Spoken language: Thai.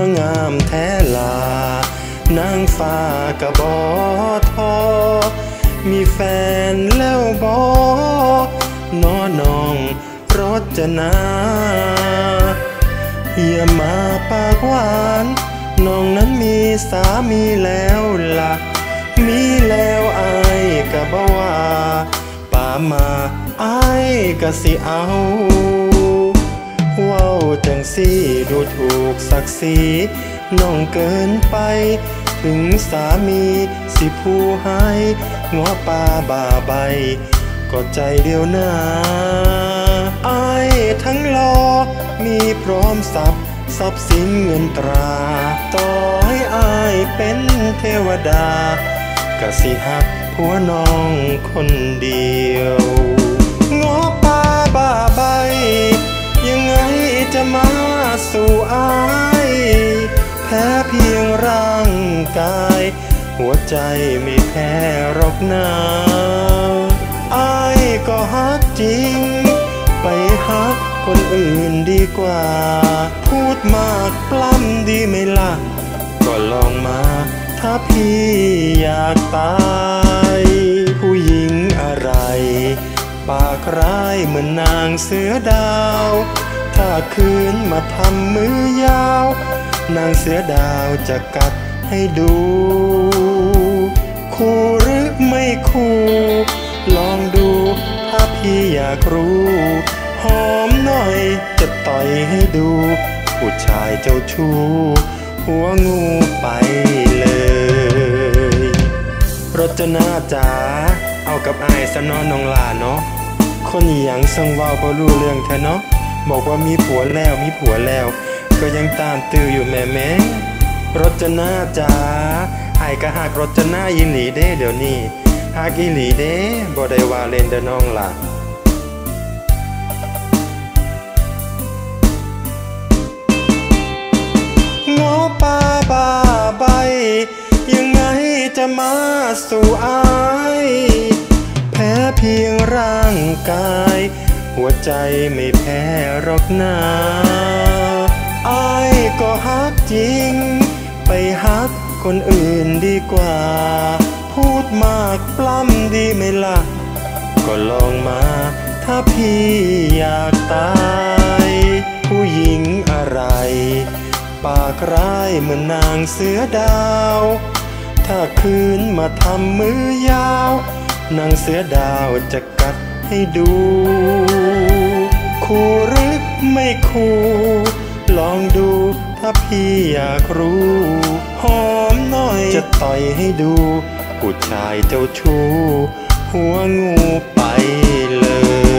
างามแท้ลานางฟ้ากะบอทอ มีแฟนแล้วบอนอนองรจนาอย่ามาปากหวานน้องนั้นมีสามีแล้วละ่ะ มีแล้วอายกะบว่าป่ามาอายกะสิเอา ว้าจังสีดูถูกศักดิ์ศรีน้องเกินไป ถึงสามีสิผู้ให้งัวปลาบาใบ ก็ใจเดียวนาอายทั้งรอ มีพร้อมสับทรัพย์สินเงินตรา ต่อให้อายเป็นเทวดากะสิหักผัวน้องคนเดียว สู่อายแพ้เพียงร่างกาย หัวใจไม่แพ้รอกนาอายก็ฮักจริง ไปฮักคนอื่นดีกว่า พูดมากปล้ำดีไหมล่ะ ก็ลองมาถ้าพี่อยากตายผู้หญิงอะไร ปากร้ายเหมือนนางเสือดาว คืนมาทำมือยาว นางเสือดาวจะกัดให้ดู คู่หรือไม่คู่ ลองดูถ้าพี่อยากรู้ หอมหน่อยจะต่อยให้ดู ผู้ชายเจ้าชู้หัวงูไปเลยรจนาจ๋าเอากับอายสนอนนองลาเนาะคนอหย่างสังเว่าบ่รู้เรื่องแท้เนาะ บอกว่ามีผัวแล้วมีผัวแล้ว ก็ยังตามตื้ออยู่แม่แม่รจนาจ๋าไอายก็หักรจนาอีหลีเด้เดี๋ยวนี้หักอีหลีเด้บ่ได้ว่าเล่นเด้อน้องล่ะงอปลาบาใบยังไงจะมาสู่อาย แพ้เพียงร่างกาย หัวใจไม่แพ้หรอกนาอายก็ฮักจริง ไปฮักคนอื่นดีกว่า พูดมากปล้ำดีไหมล่ะ ก็ลองมาถ้าพี่อยากตาย ผู้หญิงอะไร ปากร้ายเหมือนนางเสือดาว ถ้าคืนมาทำมือยาว นางเสือดาวจะ ให้ดู คู่หรือไม่คู่ ลองดูถ้าพี่อยากรู้ หอมหน่อยจะต่อยให้ดู ผู้ชายเจ้าชู้หัวงูไปเลย